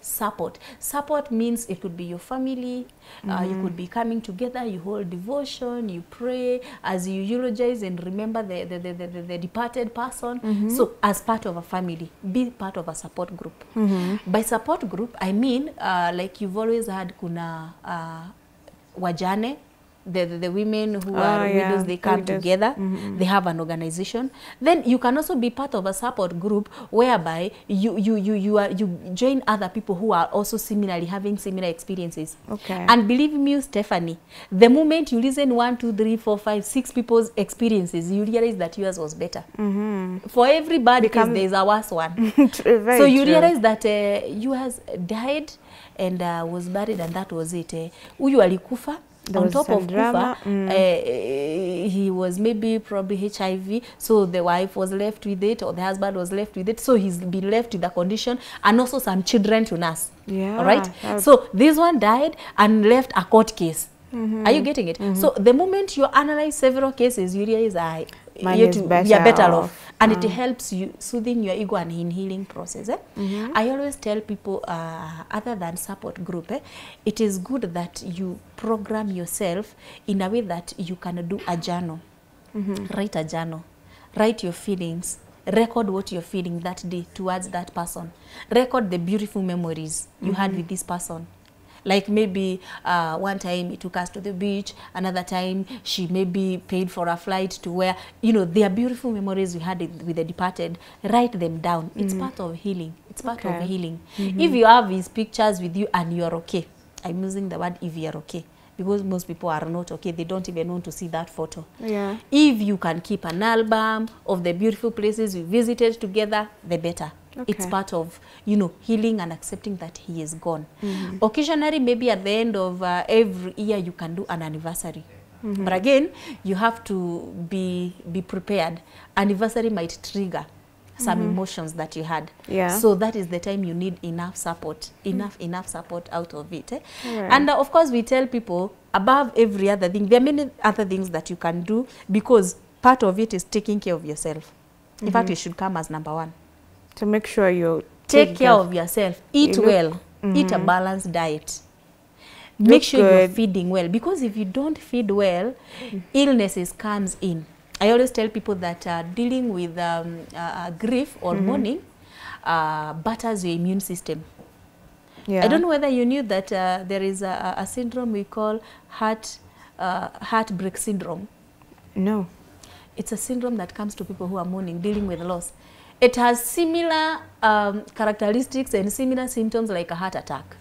Speaker 2: support support means it could be your family mm -hmm. uh, you could be coming together you hold devotion you pray as you eulogize and remember the, the, the, the, the, the departed person Mm -hmm. so as part of a family be part of a support group Mm -hmm. by support group i mean uh, like you've always had kuna uh, wajane the, the, the women who
Speaker 1: uh,
Speaker 2: are
Speaker 1: yeah,
Speaker 2: widows they come
Speaker 1: widows.
Speaker 2: together mm -hmm. they have an organization then you can also be part of a support group whereby you you you you are you join other people who are also similarly having similar experiences
Speaker 1: Okay.
Speaker 2: and believe me stephanie the moment you listen one two three four five six people's experiences you realize that yours was better for every bad
Speaker 1: Become-
Speaker 2: case there is a worse one [laughs] so you
Speaker 1: true.
Speaker 2: realize that uh, yours died and uh, was buried and that was it eh. uh, alikufa
Speaker 1: There
Speaker 2: on top of
Speaker 1: drama,
Speaker 2: kufa uh, he was maybe probably hiv so the wife was left with it or the husband was left with it so he's been left with the condition and also some children to nurse
Speaker 1: Yeah,
Speaker 2: all right
Speaker 1: That's...
Speaker 2: so this one died and left a court case Mm -hmm. are you getting it Mm -hmm. so the moment you analyze several cases you realize I
Speaker 1: Mine
Speaker 2: you
Speaker 1: is
Speaker 2: to-
Speaker 1: better
Speaker 2: are better
Speaker 1: off.
Speaker 2: off and mm. it helps you soothing your ego and in healing process eh? mm -hmm. i always tell people uh, other than support group eh, it is good that you program yourself in a way that you can do a journal mm -hmm. write a journal write your feelings record what you're feeling that day towards that person record the beautiful memories you mm -hmm. had with this person like maybe uh, one time it took us to the beach another time she maybe paid for a flight to where you know there are beautiful memories we had with the departed write them down it's mm. part of healing it's part
Speaker 1: Okay.
Speaker 2: of healing mm -hmm. if you have his pictures with you and you are okay i'm using the word if you are okay because most people are not okay they don't even want to see that photo
Speaker 1: Yeah.
Speaker 2: if you can keep an album of the beautiful places we visited together the better it's part of you know healing and accepting that he is gone Mm -hmm. occasionally maybe at the end of uh, every year you can do an anniversary Mm -hmm. but again you have to be be prepared anniversary might trigger some mm -hmm. emotions that you had
Speaker 1: Yeah.
Speaker 2: so that is the time you need enough support enough mm -hmm. enough support out of it eh?
Speaker 1: yeah.
Speaker 2: and uh, of course we tell people above every other thing there are many other things that you can do because part of it is taking care of yourself Mm -hmm. in fact it should come as number one
Speaker 1: to make sure you
Speaker 2: take care of yourself. Eat
Speaker 1: You look-
Speaker 2: well. Eat a balanced diet. Make
Speaker 1: Look
Speaker 2: sure you're feeding well. Because if you don't feed well illnesses comes in. I always tell people that uh, dealing with um, uh, grief or mourning uh, batters your immune system.
Speaker 1: Yeah.
Speaker 2: I don't know whether you knew that uh, there is a, a syndrome we call heart uh, heartbreak syndrome.
Speaker 1: No.
Speaker 2: It's a syndrome that comes to people who are mourning, dealing with loss. It has similar um, characteristics and similar symptoms like a heart attack.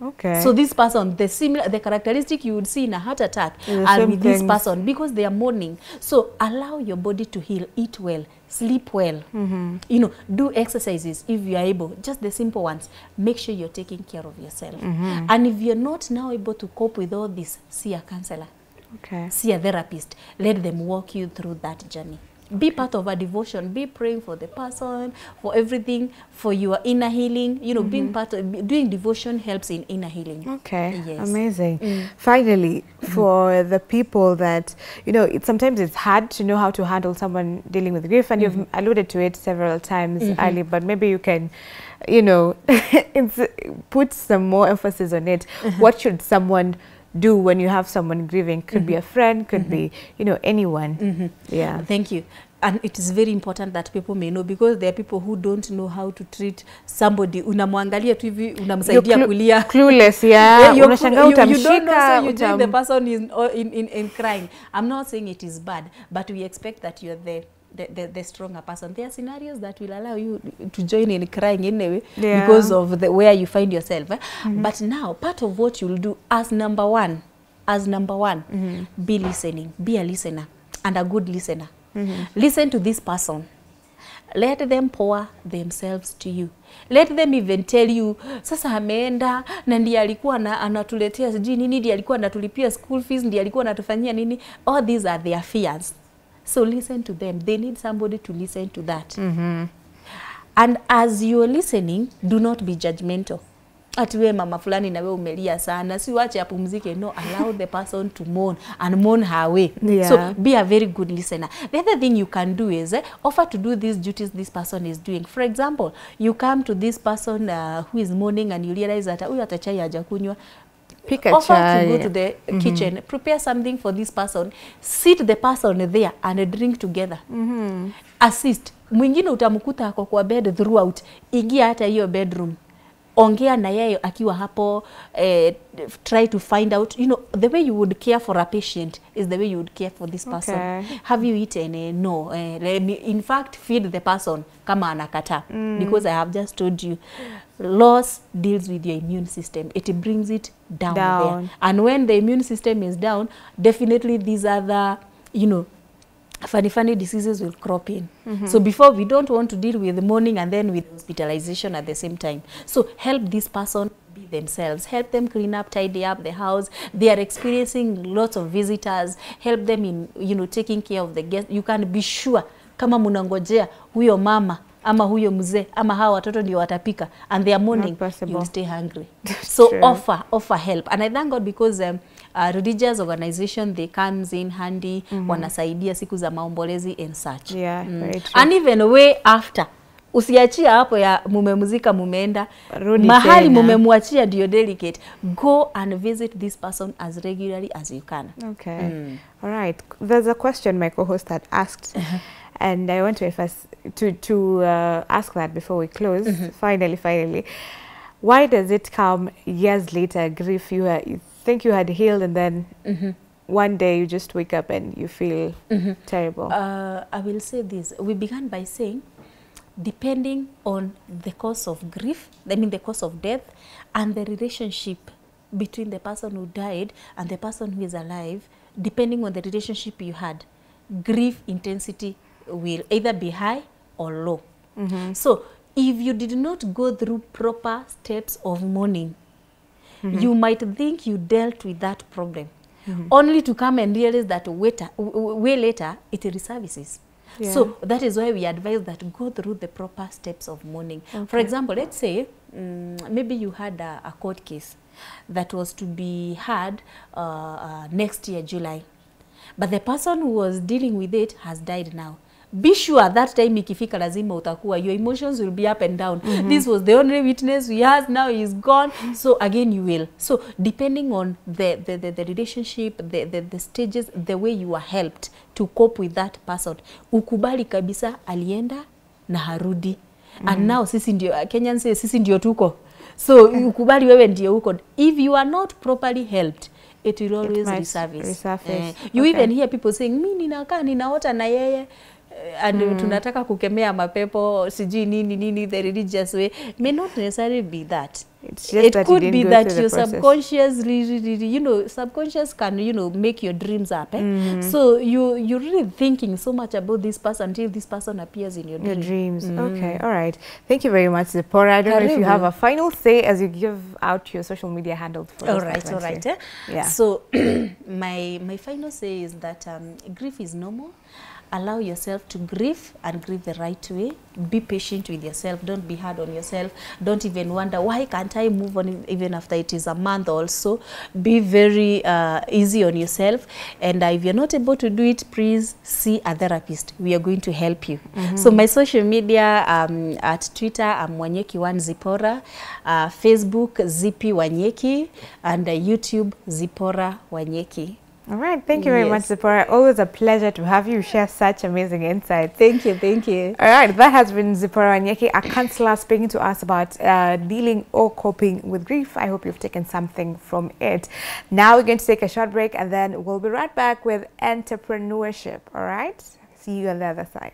Speaker 1: Okay.
Speaker 2: So this person, the similar, the characteristic you would see in a heart attack
Speaker 1: The
Speaker 2: are with
Speaker 1: things.
Speaker 2: this person because they are mourning. So allow your body to heal, eat well, sleep well. mm -hmm. You know, do exercises if you are able, just the simple ones. Make sure you're taking care of yourself. Mm -hmm. And if you're not now able to cope with all this, see a counselor,
Speaker 1: okay.
Speaker 2: see a therapist. Let them walk you through that journey. Be part of a devotion. Be praying for the person, for everything, for your inner healing. You know, being mm-hmm. part of doing devotion helps in inner healing.
Speaker 1: Okay,
Speaker 2: Yes.
Speaker 1: amazing. Mm. Finally, mm-hmm. for the people that, you know, it, sometimes it's hard to know how to handle someone dealing with grief, and you've mm-hmm. alluded to it several times, Ali, but maybe you can, you know, [laughs] put some more emphasis on it. Uh-huh. What should someone do when you have someone grieving? Could mm -hmm. be a friend, could mm -hmm. be, you know, anyone. Mm -hmm. Yeah.
Speaker 2: Thank you. And it is very important that people may know because there are people who don't know how to treat somebody. Unamwangalia tu hivi unamsaidia
Speaker 1: clu-
Speaker 2: kulia.
Speaker 1: clueless, yeah. [laughs] Unashangaa
Speaker 2: clu- you, you don't know,
Speaker 1: utamshika,
Speaker 2: so you join the person in, in, in, in crying. I'm not saying it is bad, but we expect that you're the, the, the, the stronger person. There are scenarios that will allow you to join in crying anyway
Speaker 1: Yeah.
Speaker 2: because of the where you find yourself. eh? Mm -hmm. But now, part of what you'll do as number one, as number one, mm -hmm. be listening, be a listener and a good listener. Mm -hmm. Listen to this person let them pour themselves to you let them even tell you sasa ameenda na ndiye alikuwa na, anatuletea sijui nini ndiye alikuwa anatulipia school fees ndiye alikuwa anatufanyia nini all these are their fears so listen to them. They need somebody to listen to that. Mm -hmm. and as you're listening do not be judgmental. Ati we mama fulani na we umelia sana. Si wache apumzike. No allow the person to mourn and mourn her way.
Speaker 1: Yeah.
Speaker 2: so be a very good listener. The other thing you can do is eh, offer to do these duties this person is doing. For example you come to this person uh, who is mourning and you realize that huyu hata chai hajakunywa
Speaker 1: a
Speaker 2: offer
Speaker 1: chai.
Speaker 2: to go to the mm -hmm. kitchen prepare something for this person sit the person there and drink together Mm -hmm. assist mwingine utamkuta ako kwa bed throughout ingia hata hiyo bedroom ongea na yeye akiwa hapo eh, try to find out you know the way you would care for a patient is the way you would care for this person
Speaker 1: Okay.
Speaker 2: have you eaten eh, no eh, let me, in fact feed the person kama anakataa mm. because i have just told you loss deals with your immune system it brings it down,
Speaker 1: Down.
Speaker 2: there and when the immune system is down definitely these other you know funny funny diseases will crop in. Mm -hmm. so before we don't want to deal with mourning and then with hospitalization at the same time. So help this person be themselves. Help them clean up tidy up the house. They are experiencing lots of visitors. Help them in you know taking care of the guests. You can be sure kama munangojea huyo mama ama huyo mzee ama hawa watoto ndio watapika and they are mourning you stay hungry. So offer offer help. And i thank god because um, uh, religious organization they comes in handy mm -hmm. wanasaidia siku za maombolezi and such
Speaker 1: Yeah, mm.
Speaker 2: and even way after usiachia hapo ya mumemzika mumeenda
Speaker 1: Rudi
Speaker 2: mahali mumemwachia ndio delicate go and visit this person as regularly as you can
Speaker 1: Okay. mm. All right. There's a question my co-host had asked, [laughs] and I want to first to to uh, ask that before we close. mm -hmm. Finally, finally, why does it come years later? Grief you, are think you had healed, and then mm-hmm. one day you just wake up and you feel mm-hmm. terrible.
Speaker 2: Uh, I will say this. We began by saying, depending on the cause of grief, I mean the cause of death, and the relationship between the person who died and the person who is alive, depending on the relationship you had, grief intensity will either be high or low. Mm-hmm. So if you did not go through proper steps of mourning, you might think you dealt with that problem mm -hmm. only to come and realize that waiter, w- way later it resurfaces
Speaker 1: Yeah.
Speaker 2: so that is why we advise that go through the proper steps of mourning
Speaker 1: Okay.
Speaker 2: for example let's say um, maybe you had a, a court case that was to be had uh, uh, next year july but the person who was dealing with it has died now be sure that time ikifika lazima utakuwa your emotions will be up and down mm -hmm. this was the only witness we has now he is gone so again you will so depending on the the, the, the relationship the, the, the stages the way you are helped to cope with that person ukubali kabisa alienda na harudi mm -hmm. and now sisi ndio Kenyans say sisi ndio tuko so [laughs] ukubali wewe ndio huko if you are not properly helped it will always
Speaker 1: it
Speaker 2: resurface.
Speaker 1: resurface.
Speaker 2: Eh, you
Speaker 1: Okay.
Speaker 2: even hear people saying mi ninakaa ninaota na yeye eh, mm. tunataka kukemea mapepo sijui nini nini the religious way may not necessarily be that
Speaker 1: It's just
Speaker 2: it
Speaker 1: that
Speaker 2: could be that your subconscious really, you know subconscious can you know make your dreams up eh? so you you're really thinking so much about this person until this person appears in your
Speaker 1: Your
Speaker 2: dreams
Speaker 1: dreams. Okay, all right. Thank you very much, Zipporah. I don't know if you have a final say as you give out your social media handles. For
Speaker 2: all right all right eh?
Speaker 1: Yeah.
Speaker 2: so [clears throat] my my final say is that um, grief is normal allow yourself to grieve and grieve the right way. Be patient with yourself. Don't be hard on yourself. Don't even wonder why can't i move on even after it is a month also? Be very uh, easy on yourself. And uh, if you're not able to do it please see a therapist. We are going to help you. Mm -hmm. so my social media um, at twitter i'm wanyeki one zipora. Uh, facebook zipi wanyeki. And uh, youtube zipora wanyeki
Speaker 1: All right. Thank you very much,
Speaker 2: Yes.
Speaker 1: Zipporah. Always a pleasure to have you share such amazing insights.
Speaker 2: thank you thank you
Speaker 1: All right, that has been Zipporah Nyeki, a counselor speaking to us about uh, dealing or coping with grief. I hope you've taken something from it. Now we're going to take a short break and then we'll be right back with entrepreneurship. All right, see you on the other side.